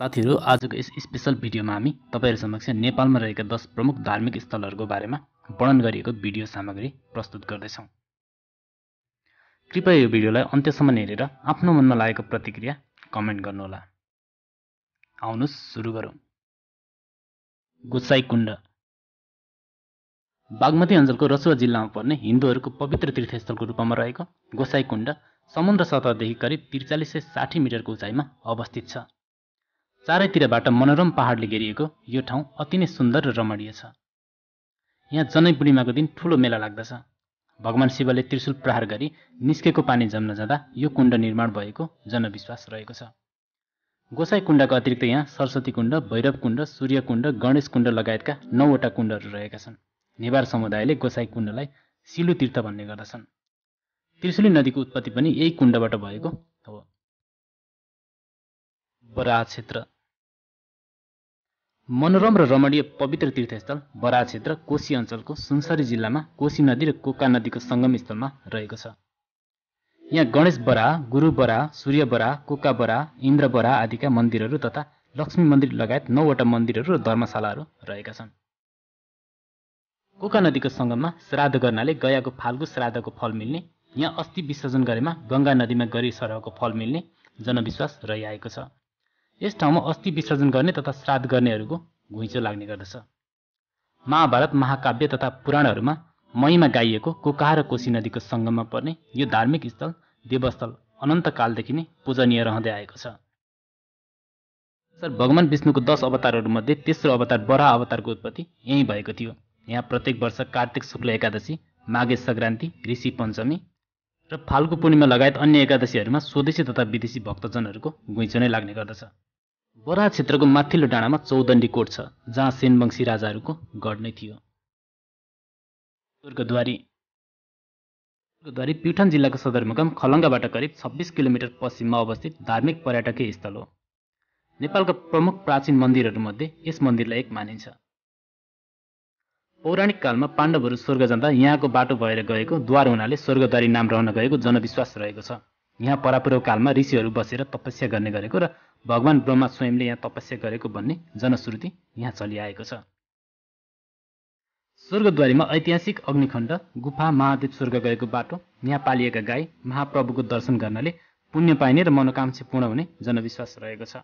साथीहरू आजको यस स्पेसल भिडियोमा हामी तपाईँहरू समक्ष नेपालमा रहेका दस प्रमुख धार्मिक स्थलहरूको बारेमा वर्णन गरिएको भिडियो सामग्री प्रस्तुत गर्दैछौँ। कृपया यो भिडियोलाई अन्त्यसम्म हेरेर आफ्नो मनमा लागेको प्रतिक्रिया कमेन्ट गर्नुहोला। आउनुहोस् सुरु गरौँ। गोसाई कुण्ड। बागमती अञ्चलको रसुवा जिल्लामा पर्ने हिन्दूहरूको पवित्र तीर्थस्थलको रूपमा रहेको गोसाई कुण्ड समुद्र सतहदेखि करिब त्रिचालिस सय साठी मिटरको उचाइमा अवस्थित छ। चारैतिरबाट मनोरम पहाडले घेरिएको यो ठाउँ अति नै सुन्दर र रमणीय छ। यहाँ जनै पूर्णिमाको दिन ठुलो मेला लाग्दछ। भगवान् शिवले त्रिशूल प्रहार गरी निस्केको पानी जम्न जाँदा यो कुण्ड निर्माण भएको जनविश्वास रहेको छ। गोसाई कुण्डको अतिरिक्त यहाँ सरस्वती कुण्ड भैरव कुण्ड सूर्य कुण्ड गणेश कुण्ड लगायतका नौवटा कुण्डहरू रहेका छन्। नेवार समुदायले गोसाई कुण्डलाई सिलु तीर्थ भन्ने गर्दछन्। त्रिशुली नदीको उत्पत्ति पनि यही कुण्डबाट भएको हो। बराह क्षेत्र। मनोरम र रमणीय पवित्र तीर्थस्थल बराह क्षेत्र कोशी अञ्चलको सुनसरी जिल्लामा कोशी नदी र कोका नदीको सङ्गम स्थलमा रहेको छ। यहाँ गणेश बराह गुरु बराह सूर्य बराह कोका बराह इन्द्र बराह आदिका मन्दिरहरू तथा लक्ष्मी मन्दिर लगायत नौवटा मन्दिरहरू र धर्मशालाहरू रहेका छन्। कोका नदीको सङ्गममा श्राद्ध गर्नाले गयाको फाल्गु श्राद्धको फल मिल्ने यहाँ अस्थि विसर्जन गरेमा गङ्गा नदीमा गरी सरहको फल मिल्ने जनविश्वास रहिआएको छ। यस ठाउँमा अस्थि विसर्जन गर्ने तथा श्राद्ध गर्नेहरूको घुइँचो लाग्ने गर्दछ। महाभारत महाकाव्य तथा पुराणहरूमा महीमा गाइएको कोकाहा र कोशी नदीको सङ्गममा पर्ने यो धार्मिक स्थल देवस्थल अनन्तकालदेखि नै पूजनीय रहँदै आएको छ। सर भगवान् विष्णुको दश अवतारहरूमध्ये तेस्रो अवतार बरा अवतारको उत्पत्ति यहीँ भएको थियो। यहाँ प्रत्येक वर्ष कार्तिक शुक्ल एकादशी माघे सङ्क्रान्ति ऋषि पञ्चमी र फाल्गु पूर्णिमा लगायत अन्य एकादशीहरूमा स्वदेशी तथा विदेशी भक्तजनहरूको घुइँचो नै लाग्ने गर्दछ। बराह क्षेत्रको माथिल्लो डाँडामा चौदण्डी कोट छ जहाँ सेनवंशी राजाहरूको गढ नै थियो। स्वर्गद्वारी स्वर्गद्वारी प्युठान जिल्लाको सदरमुकाम खलङ्गाबाट करिब छब्बिस किलोमिटर पश्चिममा अवस्थित धार्मिक पर्यटकीय स्थल हो। नेपालका प्रमुख प्राचीन मन्दिरहरूमध्ये यस मन्दिरलाई एक मानिन्छ। पौराणिक कालमा पाण्डवहरू स्वर्ग जाँदा यहाँको बाटो भएर गएको द्वार हुनाले स्वर्गद्वारी नाम रहन गएको जनविश्वास रहेको छ। यहाँ परापूर्व कालमा ऋषिहरू बसेर तपस्या गर्ने गरेको र भगवान् ब्रह्मा स्वयंले यहाँ तपस्या गरेको भन्ने जनश्रुति यहाँ चलिआएको छ। स्वर्गद्वारीमा ऐतिहासिक अग्निखण्ड गुफा महादेव स्वर्ग गएको बाटो यहाँ पालिएका गाई महाप्रभुको दर्शन गर्नाले पुण्य पाइने र मनोकांक्षा पूर्ण हुने जनविश्वास रहेको छ।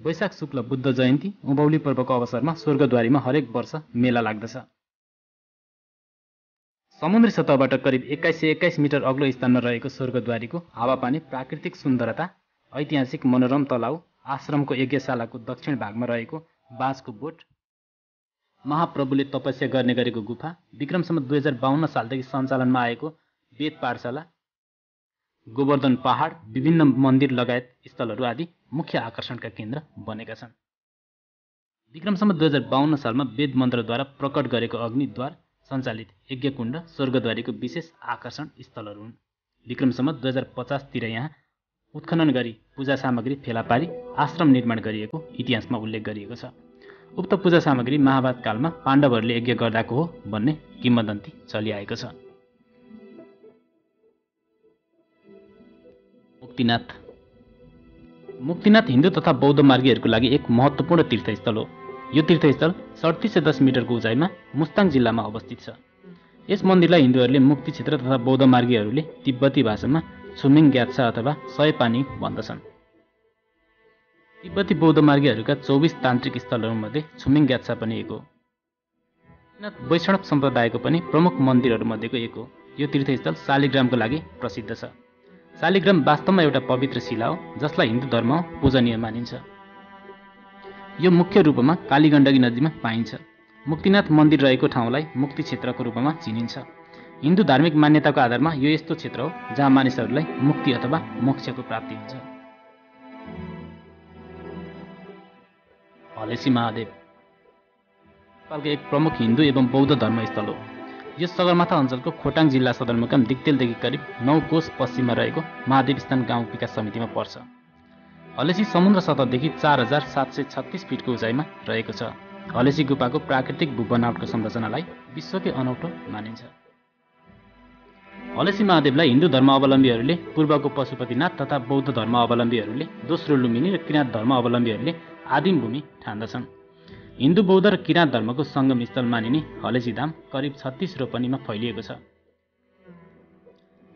वैशाख शुक्ल बुद्ध जयन्ती उभौली पर्वको अवसरमा स्वर्गद्वारीमा हरेक वर्ष मेला लाग्दछ। समुद्री सतहबाट करिब एक्काइस सय एक्काइस मिटर अग्लो स्थानमा रहेको स्वर्गद्वारीको हावापानी प्राकृतिक सुन्दरता ऐतिहासिक मनोरम तलाउ आश्रमको यज्ञशालाको दक्षिण भागमा रहेको बाँसको बोट महाप्रभुले तपस्या गर्ने गरेको गुफा विक्रमसम्म दुई हजार बाहन्न सालदेखि सञ्चालनमा आएको वेद पाठशाला गोवर्धन पहाड विभिन्न मन्दिर लगायत स्थलहरू आदि मुख्य आकर्षणका केन्द्र बनेका छन्। विक्रमसम्म दुई हजार बाहन्न सालमा वेद मन्त्रद्वारा प्रकट गरेको अग्निद्वार सञ्चालित यज्ञकुण्ड स्वर्गद्वारीको विशेष आकर्षण स्थलहरू हुन्। विक्रमसम्म दुई हजार पचासतिर यहाँ उत्खनन गरी पूजा सामग्री फेला पारी आश्रम निर्माण गरिएको इतिहासमा उल्लेख गरिएको छ। उक्त पूजा सामग्री महाभारत कालमा पाण्डवहरूले यज्ञ गर्दाको हो भन्ने किम्बदन्ती चलिआएको छ। मुक्तिनाथ। मुक्तिनाथ हिन्दू तथा बौद्ध मार्गीहरूको लागि एक महत्त्वपूर्ण तीर्थस्थल हो। यो तीर्थस्थल सडतिस सय दस मिटरको उचाइमा मुस्ताङ जिल्लामा अवस्थित छ। यस मन्दिरलाई हिन्दूहरूले मुक्ति क्षेत्र तथा बौद्ध मार्गीहरूले तिब्बती भाषामा छुमिङ ग्यात्सा अथवा सयपानी भन्दछन्। तिब्बती बौद्ध मार्गीहरूका चौबिस तान्त्रिक स्थलहरूमध्ये छुमिङ ग्यात्सा पनि एक हो। वैष्णव सम्प्रदायको पनि प्रमुख मन्दिरहरूमध्येको एक हो। यो तीर्थस्थल शालिग्रामको लागि प्रसिद्ध छ। शालिग्राम वास्तवमा एउटा पवित्र शिला हो जसलाई हिन्दू धर्म पूजनीय मानिन्छ। यो मुख्य रूपमा कालीगण्डकी नदीमा पाइन्छ। मुक्तिनाथ मन्दिर रहेको ठाउँलाई मुक्ति क्षेत्रको रूपमा चिनिन्छ। हिन्दू धार्मिक मान्यताको आधारमा यो यस्तो क्षेत्र हो जहाँ मानिसहरूलाई मुक्ति अथवा मोक्षको प्राप्ति हुन्छ। हलेसी महादेव। नेपालको एक प्रमुख हिन्दू एवं बौद्ध धर्मस्थल हो। यो सगरमाथा अञ्चलको खोटाङ जिल्ला सदरमुकाम दिक्तेलदेखि करिब नौ कोष पश्चिममा रहेको महादेव स्थान गाउँ विकास समितिमा पर्छ। हलेसी समुद्र सतहदेखि चार हजार सात सय छत्तिस फिटको उचाइमा रहेको छ। हलेसी गुफाको प्राकृतिक भूबनावटको संरचनालाई विश्वकै अनौठो मानिन्छ। हलेसी महादेवलाई हिन्दू धर्मावलम्बीहरूले पूर्वको पशुपतिनाथ तथा बौद्ध धर्मावलम्बीहरूले दोस्रो लुम्बिनी र किराँत धर्मावलम्बीहरूले आदिम भूमि ठान्दछन्। हिन्दू बौद्ध र किराँत धर्मको सङ्गम स्थल मानिने हलेसी धाम करिब छत्तिस रोपनीमा फैलिएको छ।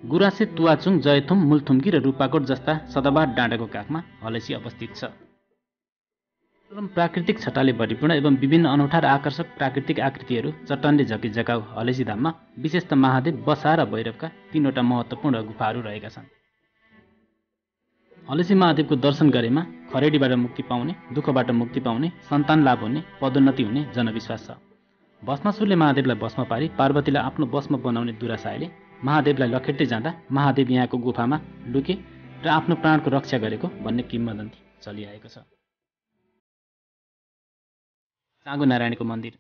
गुरासे तुवाचुङ जयथुम मुलथुम्की र रूपाकोट जस्ता सदाबार डाँडाको काखमा हलेसी अवस्थित छ। प्राकृतिक छटाले भरिपूर्ण एवं विभिन्न अनौठा र आकर्षक प्राकृतिक आकृतिहरू चट्टानले झकी झकाउ हलेसी धाममा विशेष त महादेव बसा र भैरवका तीनवटा महत्त्वपूर्ण गुफाहरू रहेका छन्। हलेसी महादेवको दर्शन गरेमा खरेडीबाट मुक्ति पाउने दुःखबाट मुक्ति पाउने सन्तान लाभ हुने पदोन्नति हुने जनविश्वास छ। भस्मासुरले महादेवलाई भस्म पारी पार्वतीलाई आफ्नो बसमा बनाउने दुरासायले महादेवलाई लखेट्दै जाँदा महादेव यहाँको गुफामा लुके र आफ्नो प्राणको रक्षा गरेको भन्ने किम्बदन्ती चलिआएको छ। चाँगो नारायणको मन्दिर।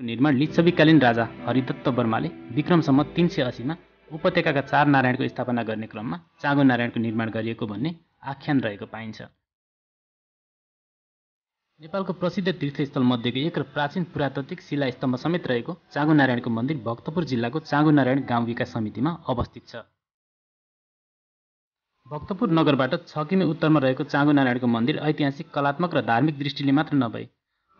निर्माण लिच्छविकालीन राजा हरिदत्त वर्माले विक्रमसम्म तिन सय असीमा उपत्यकाका चार नारायणको स्थापना गर्ने क्रममा चाँगो नारायणको निर्माण गरिएको भन्ने आख्यान रहेको पाइन्छ। नेपालको प्रसिद्ध तीर्थस्थल मध्येको एक र प्राचीन पुरातात्विक शिलास्तम्भ समेत रहेको चाँगो नारायणको मन्दिर भक्तपुर जिल्लाको चाँगो नारायण गाउँ विकास समितिमा अवस्थित छ। भक्तपुर नगरबाट छ किमि उत्तरमा रहेको चाँगो नारायणको मन्दिर ऐतिहासिक कलात्मक र धार्मिक दृष्टिले मात्र नभई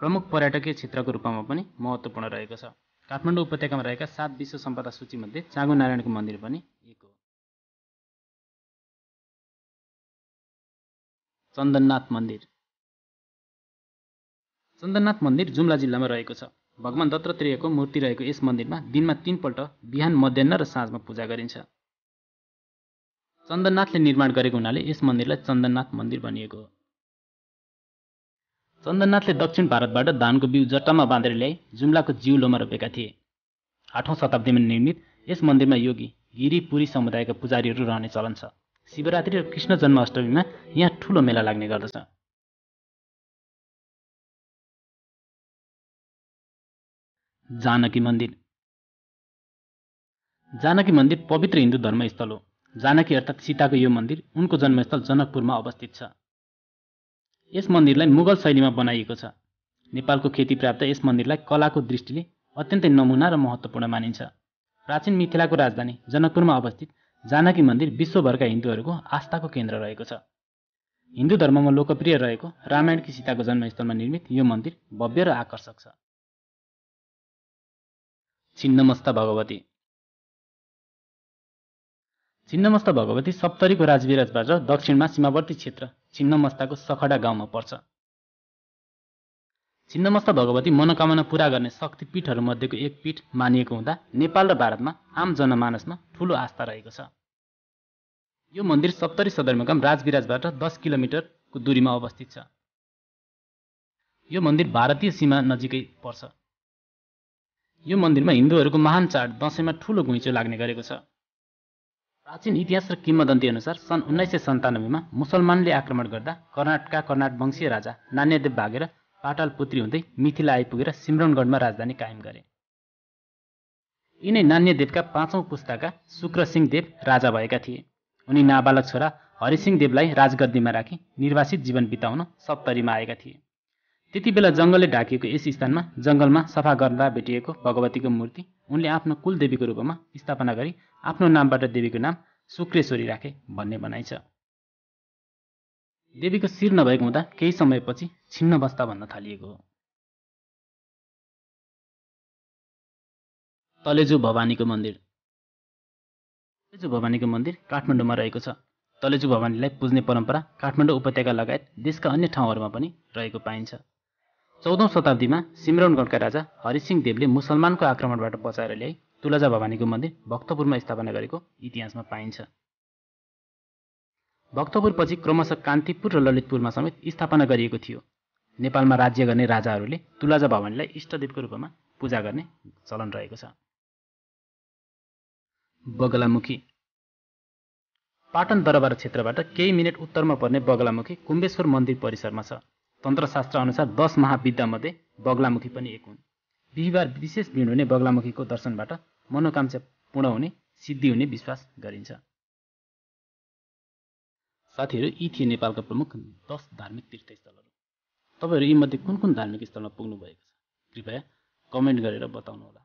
प्रमुख पर्यटकीय क्षेत्रको रूपमा पनि महत्त्वपूर्ण रहेको छ। काठमाडौँ उपत्यकामा रहेका सात विश्व सम्पदा सूचीमध्ये चाँगो नारायणको मन्दिर पनि एक हो। चन्दननाथ मन्दिर। चन्दननाथ मन्दिर जुम्ला जिल्लामा रहेको छ। भगवान दत्तात्रेयको मूर्ति रहेको यस मन्दिरमा दिनमा तीनपल्ट बिहान मध्याह र साँझमा पूजा गरिन्छ। चन्दननाथले निर्माण गरेको हुनाले यस मन्दिरलाई चन्दननाथ मन्दिर भनिएको हो। चन्दननाथले दक्षिण भारतबाट धानको बिउ जट्टामा बाँधेर ल्याई जुम्लाको जिउलोमा रोपेका थिए। आठौँ शताब्दीमा निर्मित यस मन्दिरमा योगी गिरी पुरी समुदायका पुजारीहरू रहने चलन छ। शिवरात्रि र कृष्ण जन्माष्टमीमा यहाँ ठुलो मेला लाग्ने गर्दछ। जानकी मन्दिर। जानकी मन्दिर पवित्र हिन्दू धर्मस्थल हो। जानकी अर्थात् सीताको यो मन्दिर उनको जन्मस्थल जनकपुरमा अवस्थित छ। यस मन्दिरलाई मुगल शैलीमा बनाइएको छ। नेपालको खेती प्राप्त यस मन्दिरलाई कलाको दृष्टिले अत्यन्तै नमुना र महत्त्वपूर्ण मानिन्छ। प्राचीन मिथिलाको राजधानी जनकपुरमा अवस्थित जानकी मन्दिर विश्वभरका हिन्दूहरूको आस्थाको केन्द्र रहेको छ। हिन्दू धर्ममा लोकप्रिय रहेको रामायणकी सीताको जन्मस्थलमा निर्मित यो मन्दिर भव्य र आकर्षक छ। छिन्नमस्ता भगवती। छिन्नमस्ता भगवती सप्तरीको राजविराजबाट दक्षिणमा सीमावर्ती क्षेत्र छिन्नमस्ताको सखडा गाउँमा पर्छ। छिन्नमस्ता भगवती मनोकामना पूरा गर्ने शक्तिपीठहरूमध्येको एक पीठ मानिएको हुँदा नेपाल र भारतमा आम जनमानसमा ठूलो आस्था रहेको छ। यो मन्दिर सप्तरी सदरमुकाम राजविराजबाट दस किलोमिटरको दूरीमा अवस्थित छ। यो मन्दिर भारतीय सीमा नजिकै पर्छ। यो मन्दिरमा हिन्दूहरूको महान चाड दसैँमा ठूलो घुइँचो लाग्ने गरेको छ। प्राचीन इतिहास र किम्बदन्ती अनुसार सन् उन्नाइस सय सन्तानब्बेमा मुसलमानले आक्रमण गर्दा कर्नाटकका कर्नाट वंशीय राजा नान्यदेव भागेर पाटालपुत्री हुँदै मिथिला आइपुगेर सिमरनगढमा राजधानी कायम गरे। यिनै नान्यदेवका पाँचौँ पुस्ताका शुक्रसिंह देव राजा भएका थिए। उनी नाबालक छोरा हरिसिंह देवलाई राजगद्दीमा राखी निर्वासित जीवन बिताउन सप्तरीमा आएका थिए। त्यति बेला जङ्गलले ढाकिएको यस स्थानमा जङ्गलमा सफा गर्दा भेटिएको भगवतीको मूर्ति उनले आफ्नो कुलदेवीको रूपमा स्थापना गरी आफ्नो नामबाट देवीको नाम शुक्रेश्वरी राखे भन्ने भनाइ छ। देवीको शिर नभएको हुँदा केही समयपछि छिन्न बस्ता भन्न थालिएको हो। तलेजु भवानीको मन्दिर। तलेजु भवानीको मन्दिर काठमाडौँमा रहेको छ। तलेजु भवानीलाई पुज्ने परम्परा काठमाडौँ उपत्यका लगायत देशका अन्य ठाउँहरूमा पनि रहेको पाइन्छ। चौधौँ शताब्दीमा सिमरौनगढका राजा हरिसिंह देवले मुसलमानको आक्रमणबाट बचाएर ल्याई तुलजा भवानीको मन्दिर भक्तपुरमा स्थापना गरेको इतिहासमा पाइन्छ। भक्तपुरपछि क्रमशः कान्तिपुर र ललितपुरमा समेत स्थापना गरिएको थियो। नेपालमा राज्य गर्ने राजाहरूले तुलाजा भवानीलाई इष्टदेवको रूपमा पूजा गर्ने चलन रहेको छ। बगलामुखी पाटन दरबार क्षेत्रबाट केही मिनट उत्तरमा पर्ने बगलामुखी कुम्बेश्वर मन्दिर परिसरमा छ। तन्त्रशास्त्र अनुसार दस महाविद्यामध्ये बगलामुखी पनि एक हुन्। बिहिबार विशेष भिड हुने बगलामुखीको दर्शनबाट मनोकांक्षा पूर्ण हुने सिद्धि हुने विश्वास गरिन्छ। साथीहरू यी थिए नेपालका प्रमुख दस धार्मिक तीर्थस्थलहरू। तपाईँहरू यीमध्ये कुन कुन धार्मिक स्थलमा पुग्नु भएको छ? कृपया कमेन्ट गरेर बताउनुहोला।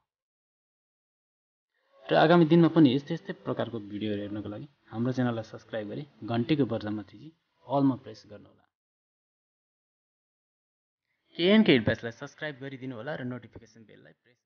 र आगामी दिनमा पनि यस्तै यस्तै प्रकारको भिडियोहरू हेर्नको लागि हाम्रो च्यानललाई सब्सक्राइब गरी घन्टीको बर्जामा थिची अलमा प्रेस गर्नुहोला। केएनके एडभाइसलाई सब्सक्राइब गरिदिनु होला र नोटिफिकेसन बेललाई प्रेस